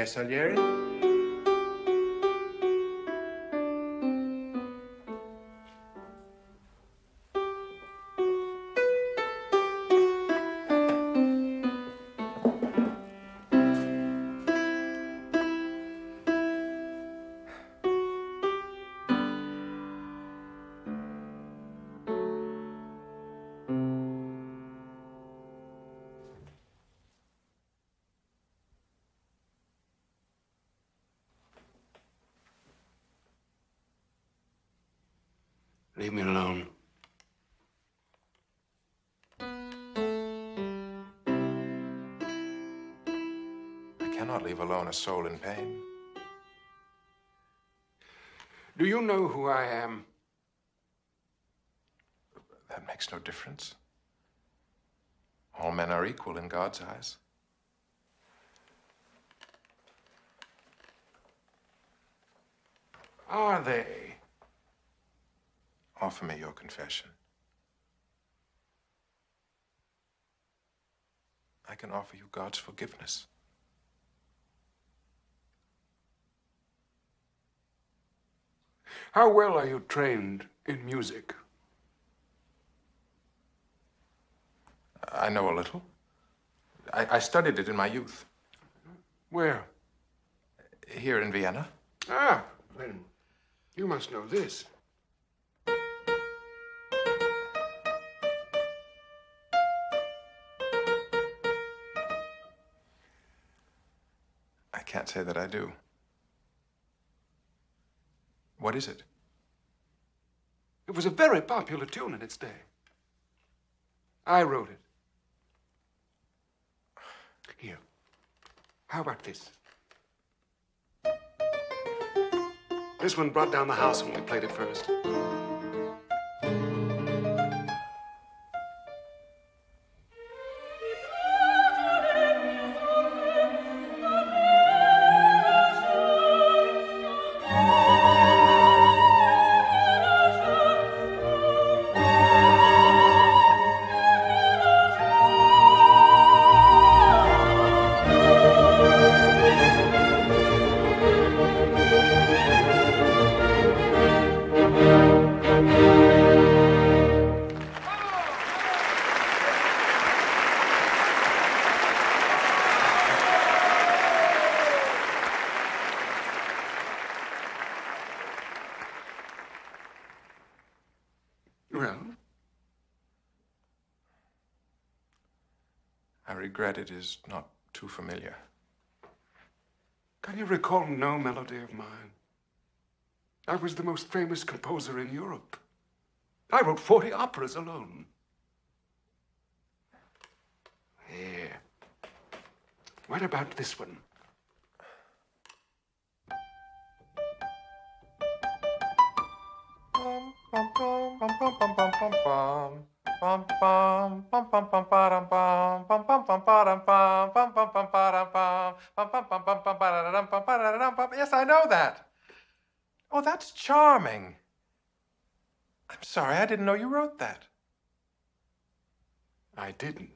Herr Leave me alone. I cannot leave alone a soul in pain. Do you know who I am? That makes no difference. All men are equal in God's eyes. Are they? Offer me your confession. I can offer you God's forgiveness. How well are you trained in music? I know a little. I, I studied it in my youth, Where? here in Vienna. Ah, then you must know this. Can't say that I do. What is it? It was a very popular tune in its day. I wrote it. Here. How about this? This one brought down the house when we played it first. I regret it is not too familiar. can you recall no melody of mine? I was the most famous composer in Europe. I wrote 40 operas alone. Here. What about this one? Yes, I know that. Oh, that's charming. I'm sorry, I didn't know you wrote that. I didn't.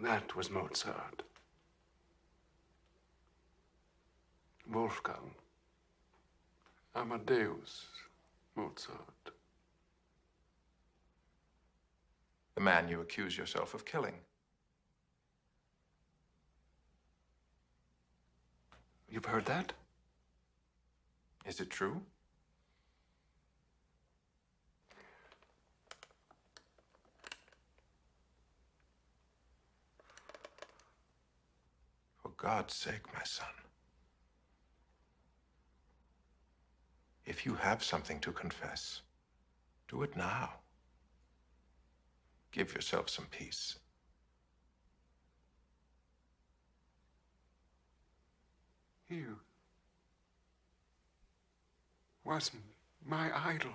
That was Mozart. Wolfgang. Amadeus Mozart. The man you accuse yourself of killing. You've heard that? Is it true? For God's sake, my son. If you have something to confess, do it now. Give yourself some peace. You was my idol.